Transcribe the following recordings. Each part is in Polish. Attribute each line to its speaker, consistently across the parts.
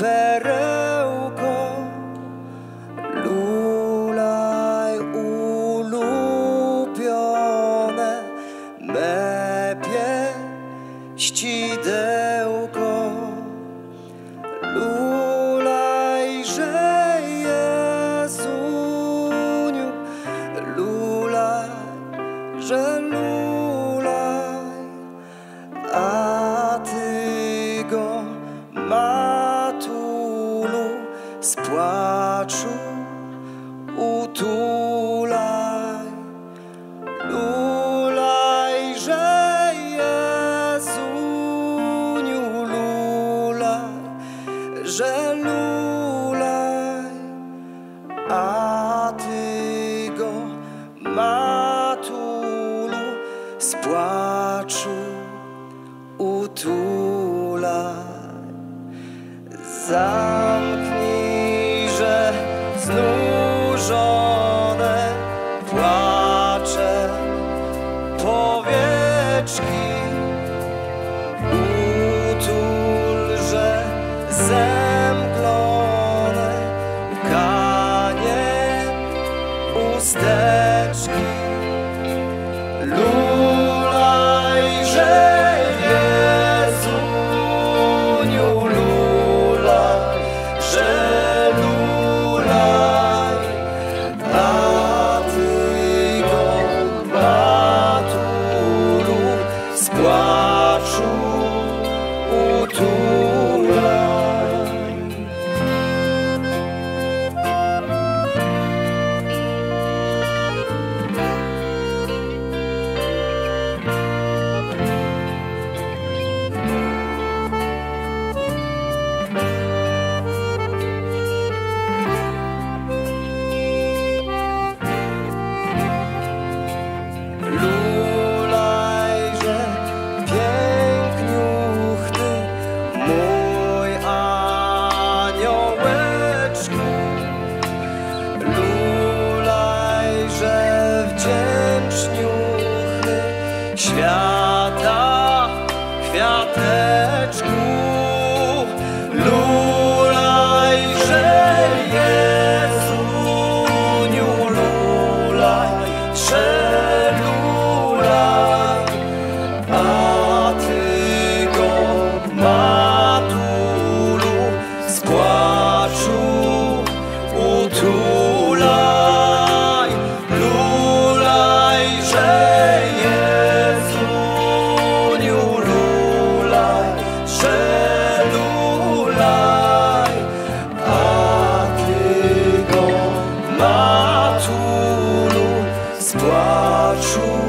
Speaker 1: better że lulaj, a ty go matulu z płaczu utulaj. Za spłaczu.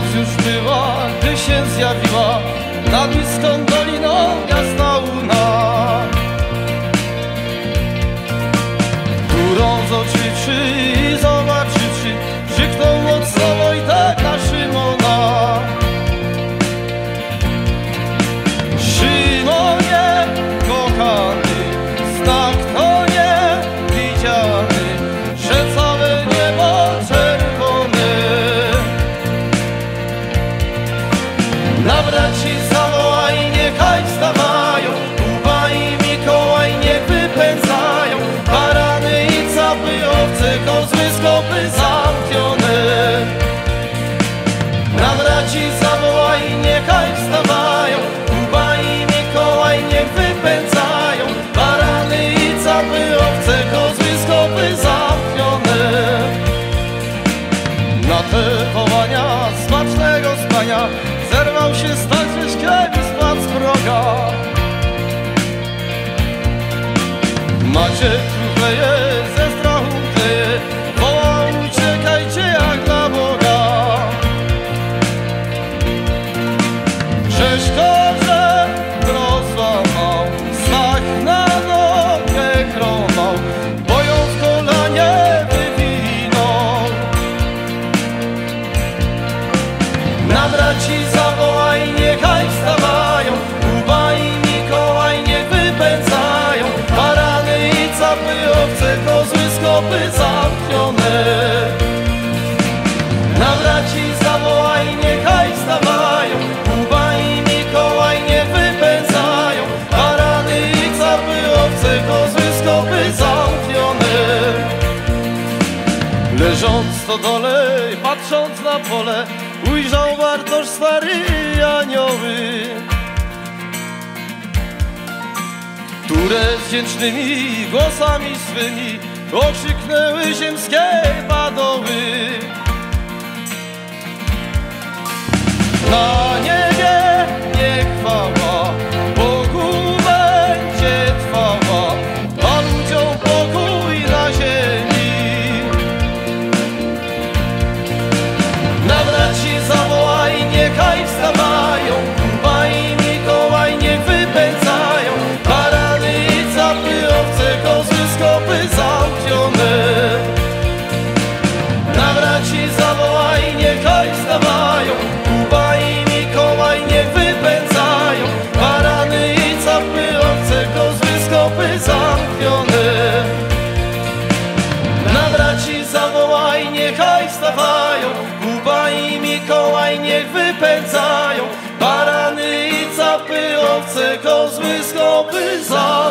Speaker 1: noc już była, gdy się zjawiła. Tak Nad Istą Doliną ci zawołaj, niechaj wstawają. Kuba i Mikołaj niech wypędzają. Barany i capy, owce, kozły, skopy zachwione Na te wołania smacznego spania Zerwał się stać rzeźkiewicz spadł z proga. Macie wdzięcznymi głosami swymi okrzyknęły ziemskie padoły. Na niebie nie chwała. napędzają Barany i capy, owce, kozły, skopy,
Speaker 2: za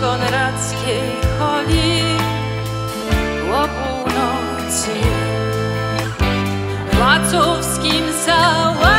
Speaker 2: konradzkiej holi o północy. Łacowskim
Speaker 3: załatwionym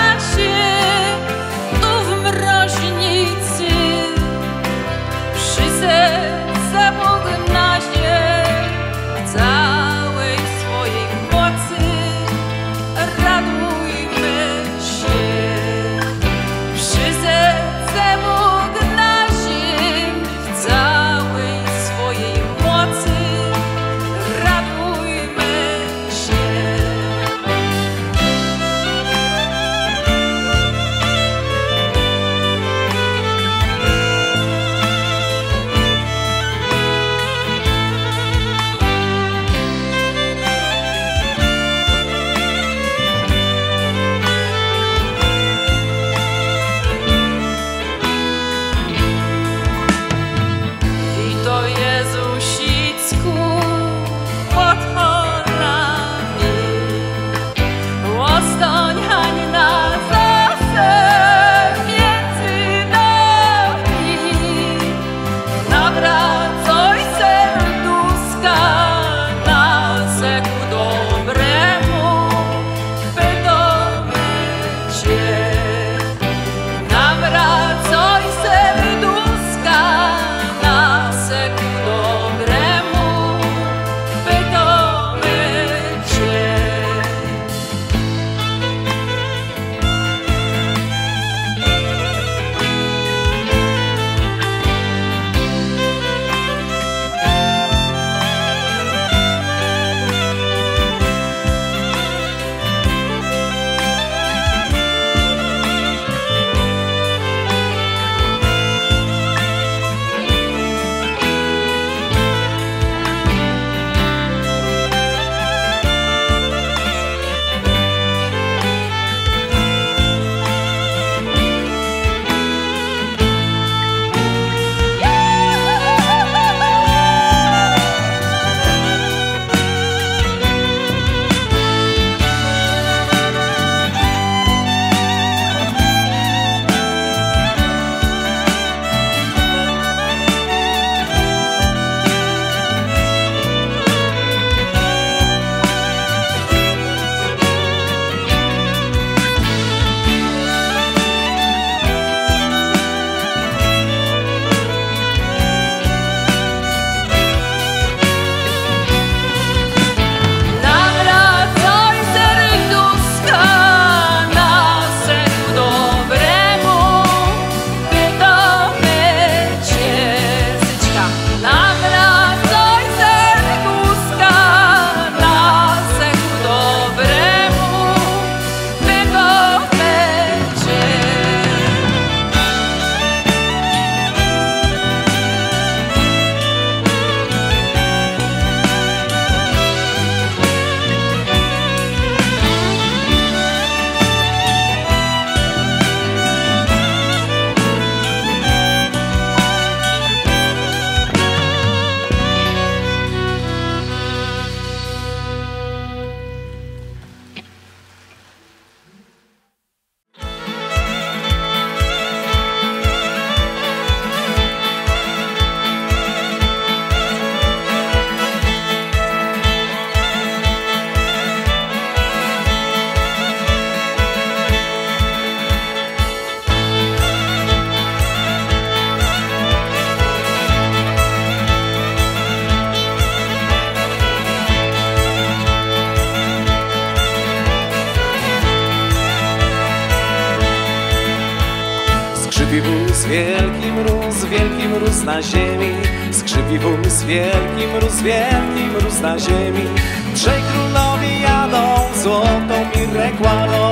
Speaker 3: na ziemi Skrzypi wóz wielki, mróz wielki, mróz na ziemi. Trzej królowie jadą, złotą mirę kładą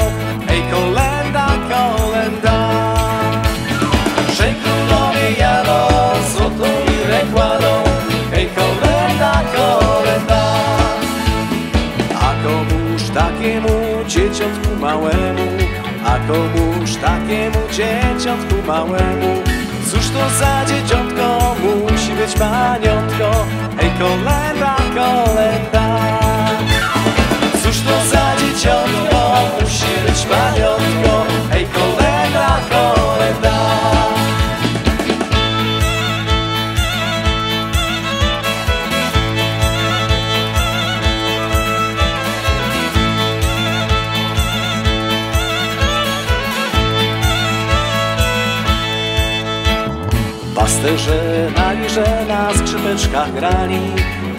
Speaker 3: Ej, kolenda, kolenda. Trzej królowie jadą, złotą mirę kładą Ej, kolenda, kolenda. A komuż takiemu dzieciątku małemu A komuż takiemu dzieciątku małemu Cóż to za dzieciątko musi być paniątko? Ej, kolenda, kolenda. Cóż to za dzieciątko musi być paniątko Pasterze na lirze na skrzypeczkach grali.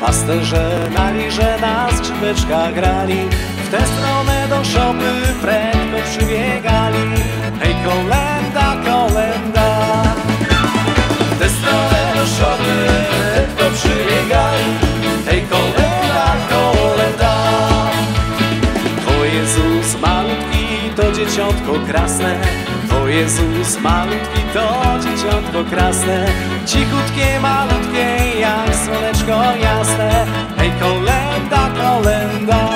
Speaker 3: Pasterze na lirze na skrzypeczkach grali. W tę stronę do szopy prędko przybiegali. Hej kolenda, kolenda. W tę stronę do szopy prędko przybiegali. Hej kolenda, kolenda. To Jezus malutki, to dzieciątko krasne. To Jezus malutki, to dzieciątko krasne. Cichutkie, malutkie, jak słoneczko jasne. Hej, kolenda, kolenda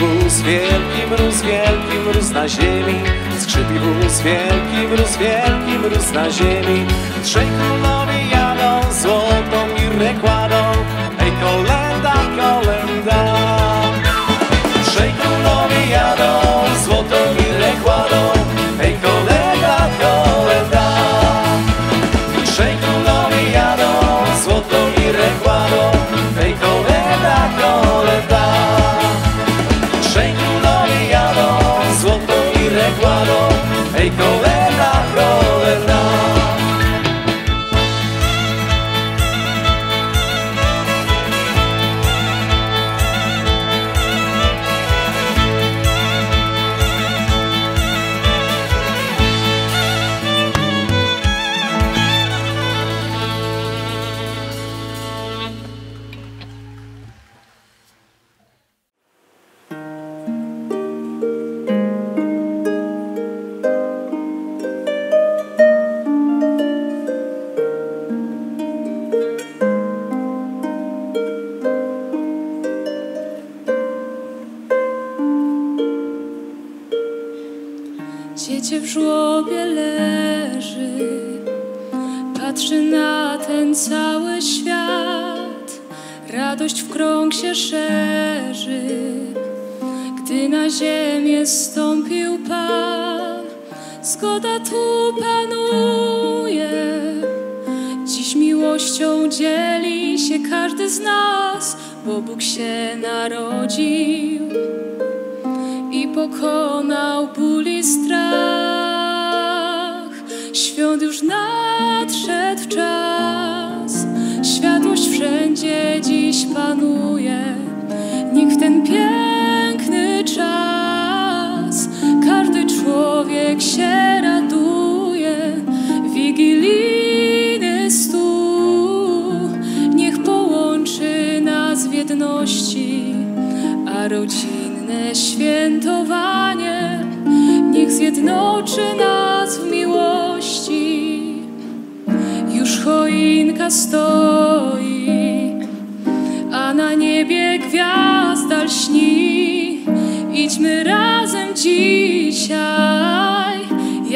Speaker 3: wóz wielki, mróz wielki, mróz na ziemi. Skrzypi wóz wielki, mróz wielki, mróz na ziemi. Trzej królowie jadą, złotą mirę kładą Ej, kolenda,
Speaker 2: Zgoda tu panuje, dziś miłością dzieli się każdy z nas, bo Bóg się narodził i pokonał ból i strach. Świąt już nadszedł czas, światłość wszędzie dziś panuje. Niech ten piękny się raduje. Wigilijny stół niech połączy nas w jedności, a rodzinne świętowanie niech zjednoczy nas w miłości. Już choinka stoi,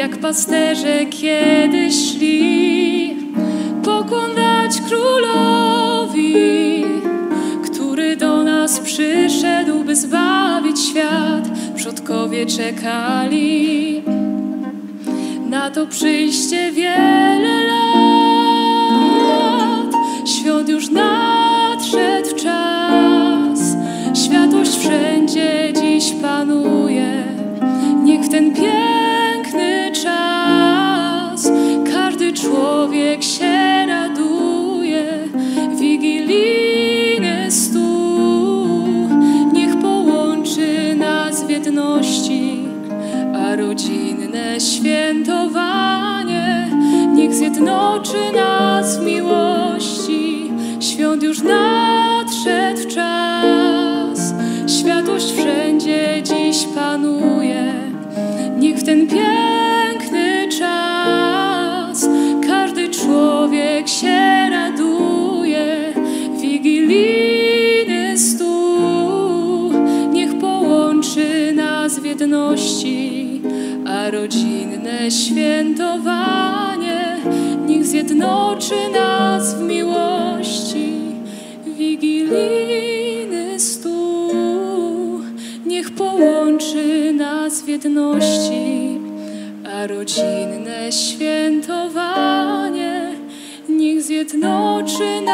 Speaker 2: jak pasterze kiedyś szli, pokłon dać królowi, który do nas przyszedł, by zbawić świat. Przodkowie czekali na to przyjście wiele lat. Świąt już nadszedł czas, światłość wszędzie dziś panuje.
Speaker 3: ten piękny jedności, a rodzinne świętowanie niech zjednoczy nas